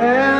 And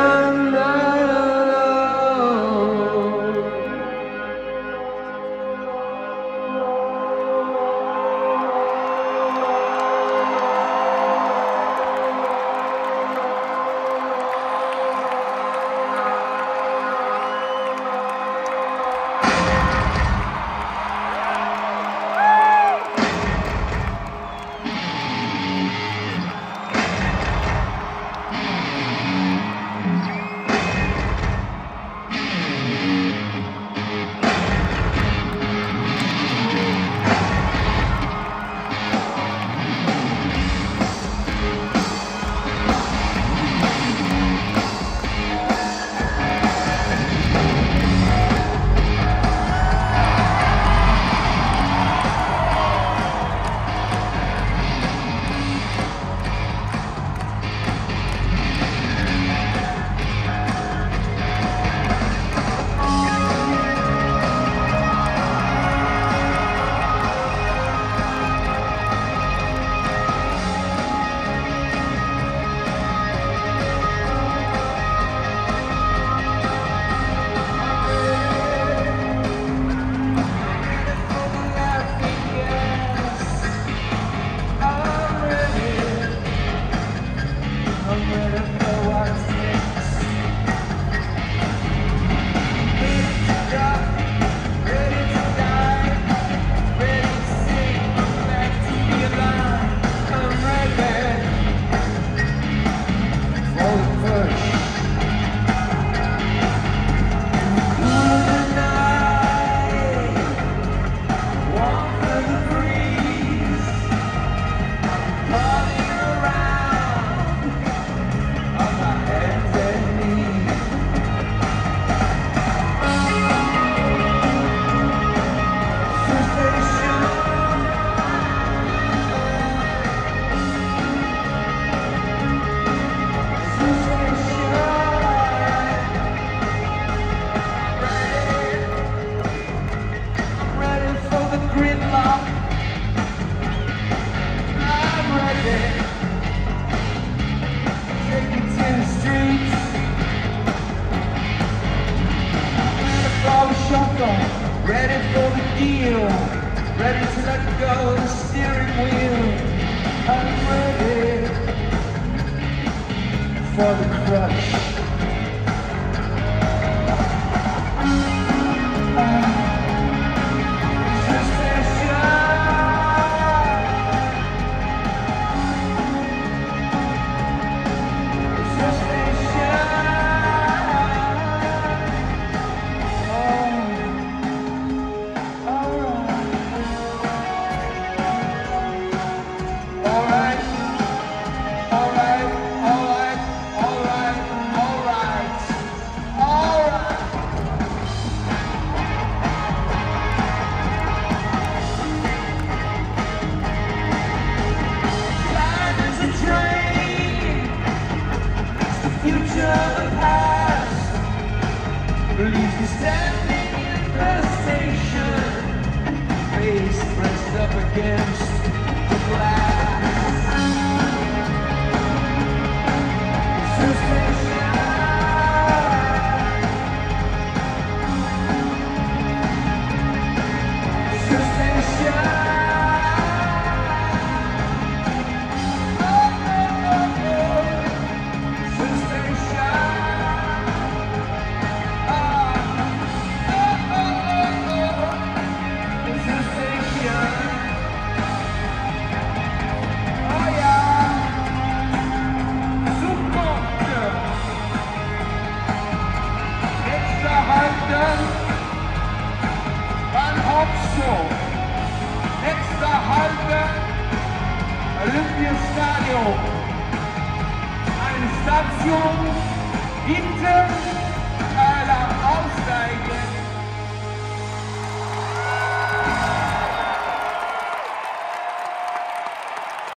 ready to let go the steering wheel. I'm ready for the crush. Standing in the station, face pressed up against the glass. Duisburg. Letzte Halbe Olympiastadion. Eine Station hinter